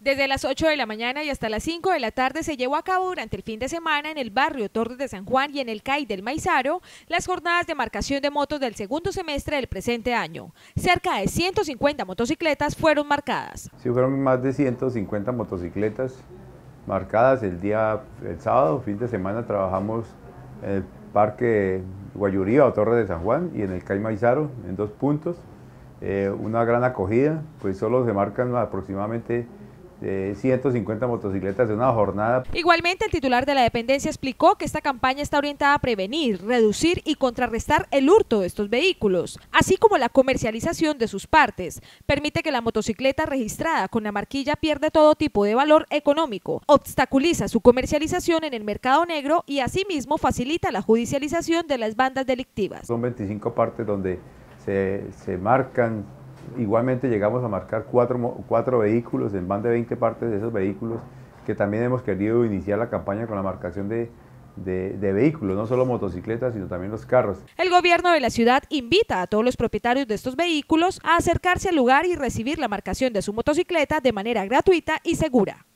Desde las 8 de la mañana y hasta las 5 de la tarde se llevó a cabo durante el fin de semana en el barrio Torres de San Juan y en el CAI del Maizaro las jornadas de marcación de motos del segundo semestre del presente año. Cerca de 150 motocicletas fueron marcadas. Sí, fueron más de 150 motocicletas marcadas el día, el sábado, fin de semana trabajamos en el Parque Guayuría o Torres de San Juan y en el CAI Maizaro en dos puntos. Eh, una gran acogida, pues solo se marcan aproximadamente 150 motocicletas en una jornada. Igualmente, el titular de la dependencia explicó que esta campaña está orientada a prevenir, reducir y contrarrestar el hurto de estos vehículos, así como la comercialización de sus partes. Permite que la motocicleta registrada con la marquilla pierda todo tipo de valor económico, obstaculiza su comercialización en el mercado negro y asimismo facilita la judicialización de las bandas delictivas. Son 25 partes donde se, se marcan Igualmente llegamos a marcar cuatro, cuatro vehículos, en más de 20 partes de esos vehículos, que también hemos querido iniciar la campaña con la marcación de, de, de, vehículos, no solo motocicletas, sino también los carros. El gobierno de la ciudad invita a todos los propietarios de estos vehículos a acercarse al lugar y recibir la marcación de su motocicleta de manera gratuita y segura.